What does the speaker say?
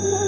Thank you.